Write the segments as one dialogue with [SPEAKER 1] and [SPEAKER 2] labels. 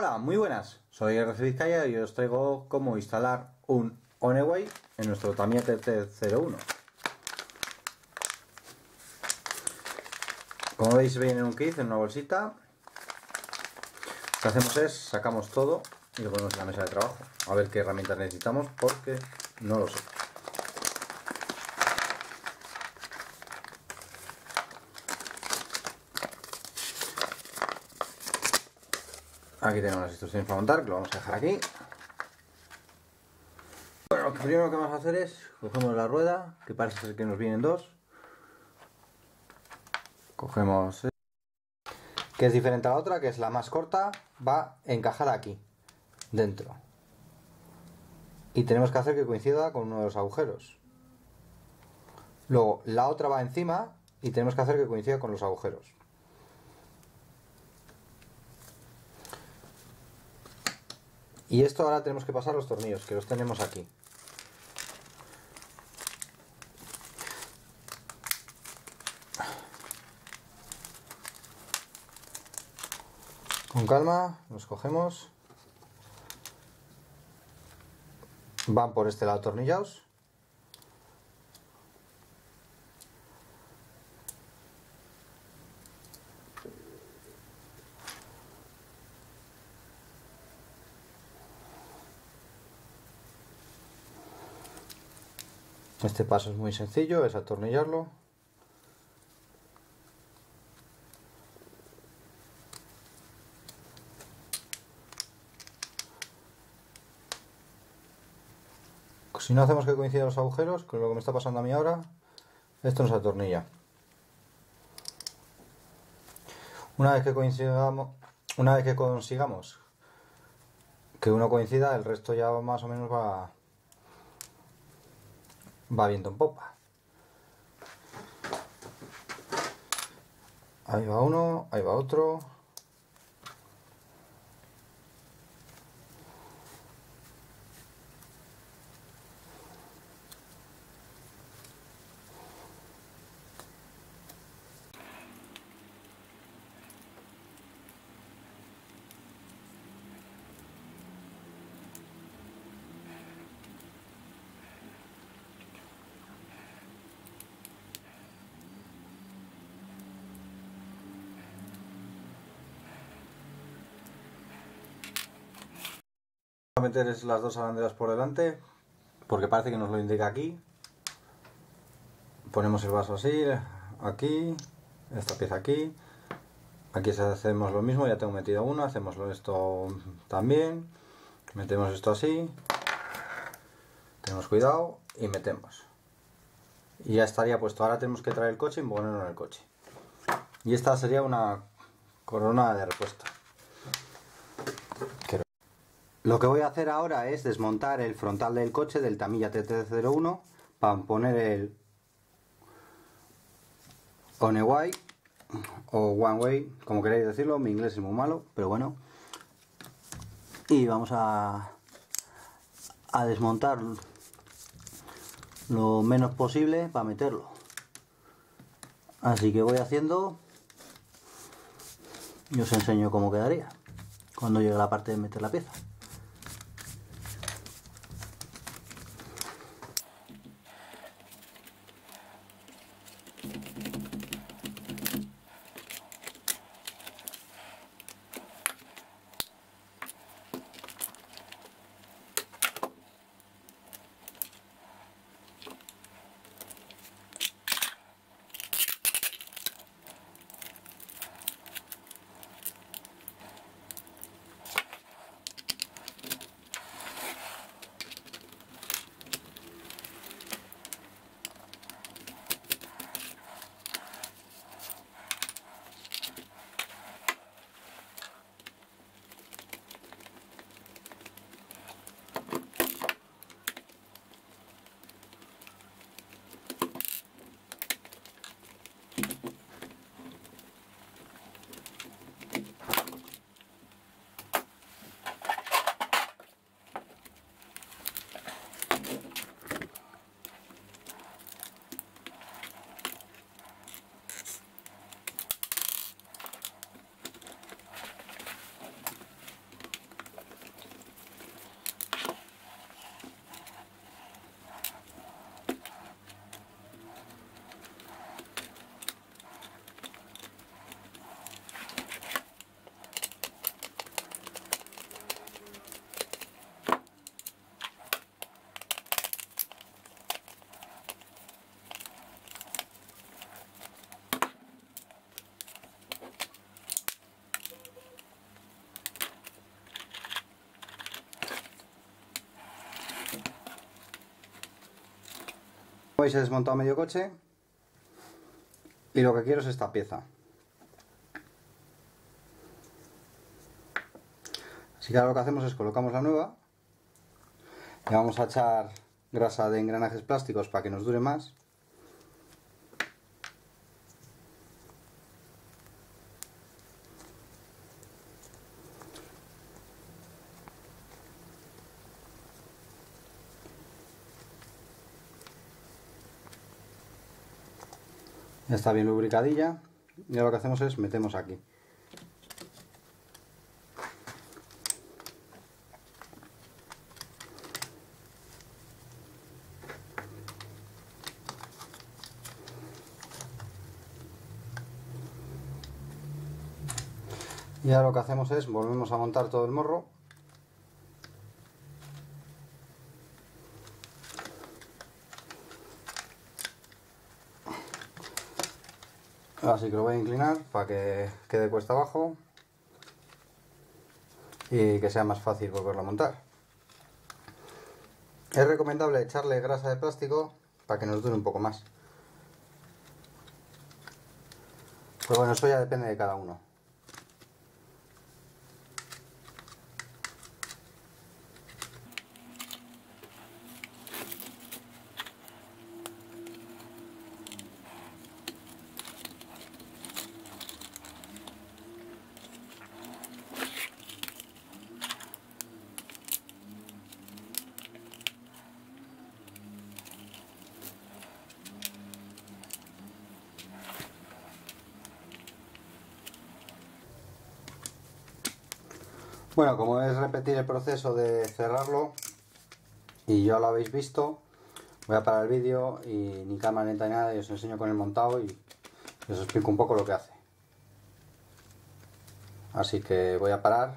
[SPEAKER 1] Hola, muy buenas. Soy RC Vizcaya y os traigo cómo instalar un Oneway en nuestro Tamiya TT01. Como veis viene en un kit, en una bolsita. Lo que hacemos es, sacamos todo y lo ponemos en la mesa de trabajo. A ver qué herramientas necesitamos porque no lo sé. Aquí tenemos las instrucciones para montar, que lo vamos a dejar aquí. Bueno, lo primero que vamos a hacer es, cogemos la rueda, que parece ser que nos vienen dos. Cogemos, que es diferente a la otra, que es la más corta, va encajada aquí, dentro. Y tenemos que hacer que coincida con uno de los agujeros. Luego, la otra va encima y tenemos que hacer que coincida con los agujeros. Y esto ahora tenemos que pasar los tornillos, que los tenemos aquí. Con calma, los cogemos. Van por este lado tornillados. Este paso es muy sencillo, es atornillarlo. Si no hacemos que coincidan los agujeros, con lo que me está pasando a mí ahora, esto nos atornilla. Una vez que coincidamos, una vez que consigamos que uno coincida, el resto ya más o menos va va viento en popa. Ahí va uno, ahí va otro. A meter las dos alanderas por delante porque parece que nos lo indica aquí. Ponemos el vaso así aquí esta pieza aquí. Aquí hacemos lo mismo ya tengo metido uno hacemos esto también. Metemos esto así. Tenemos cuidado y metemos. Y ya estaría puesto. Ahora tenemos que traer el coche y ponerlo en el coche. Y esta sería una corona de repuesto lo que voy a hacer ahora es desmontar el frontal del coche del Tamiya TT01 para poner el One Way o One Way, como queréis decirlo, mi inglés es muy malo, pero bueno. Y vamos a, a desmontar lo menos posible para meterlo. Así que voy haciendo y os enseño cómo quedaría cuando llegue la parte de meter la pieza. Veis he desmontado medio coche y lo que quiero es esta pieza. Así que ahora lo que hacemos es colocamos la nueva y vamos a echar grasa de engranajes plásticos para que nos dure más. Está bien lubricadilla. Y ahora lo que hacemos es metemos aquí. Y ahora lo que hacemos es volvemos a montar todo el morro Así que lo voy a inclinar para que quede cuesta abajo y que sea más fácil volverlo a montar. Es recomendable echarle grasa de plástico para que nos dure un poco más. Pero bueno, eso ya depende de cada uno. Bueno, como es repetir el proceso de cerrarlo y ya lo habéis visto, voy a parar el vídeo y ni cámara lenta ni nada y os enseño con el montado y os explico un poco lo que hace. Así que voy a parar,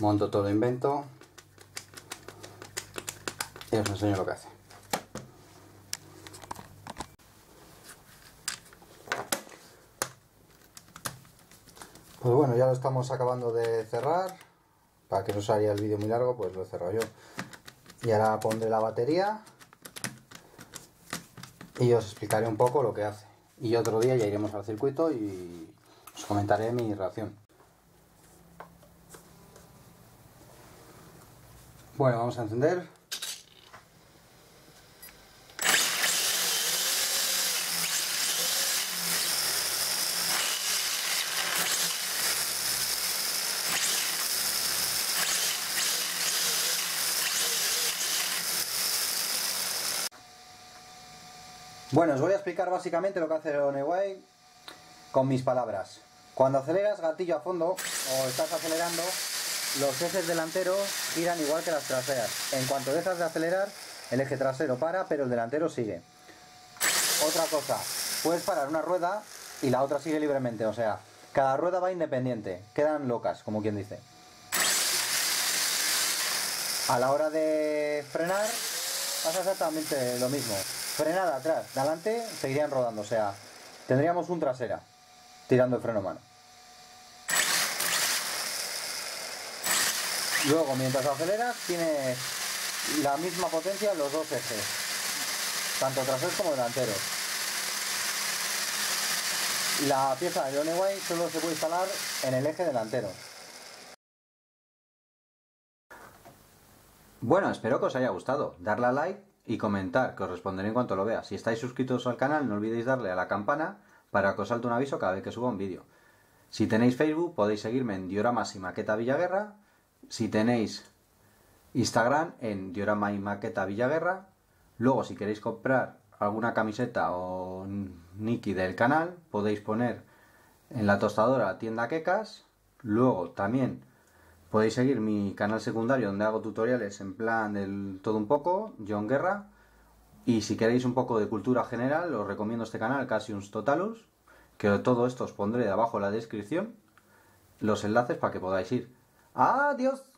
[SPEAKER 1] monto todo el invento y os enseño lo que hace. Pues bueno, ya lo estamos acabando de cerrar para que no se el vídeo muy largo pues lo he cerrado yo. Y ahora pondré la batería y os explicaré un poco lo que hace. Y otro día ya iremos al circuito y os comentaré mi reacción. Bueno vamos a encender Bueno, os voy a explicar básicamente lo que hace el Oneway con mis palabras. Cuando aceleras gatillo a fondo o estás acelerando, los ejes delanteros giran igual que las traseras. En cuanto dejas de acelerar, el eje trasero para, pero el delantero sigue. Otra cosa, puedes parar una rueda y la otra sigue libremente, o sea, cada rueda va independiente, quedan locas, como quien dice. A la hora de frenar, pasa exactamente lo mismo frenada atrás, delante, seguirían rodando, o sea, tendríamos un trasera tirando el freno mano. Luego, mientras aceleras, tiene la misma potencia en los dos ejes, tanto traseros como delanteros. La pieza de Oneway solo se puede instalar en el eje delantero. Bueno, espero que os haya gustado. Darle a like y comentar, que os responderé en cuanto lo vea. Si estáis suscritos al canal, no olvidéis darle a la campana para que os salte un aviso cada vez que suba un vídeo. Si tenéis Facebook, podéis seguirme en Dioramas y Maqueta Villaguerra. Si tenéis Instagram, en Diorama y Maqueta Villaguerra. Luego, si queréis comprar alguna camiseta o Niki del canal, podéis poner en la tostadora tienda Quecas. Luego, también Podéis seguir mi canal secundario donde hago tutoriales en plan del todo un poco, John Guerra. Y si queréis un poco de cultura general, os recomiendo este canal, Casius Totalus, que todo esto os pondré de abajo en la descripción, los enlaces para que podáis ir. ¡Adiós!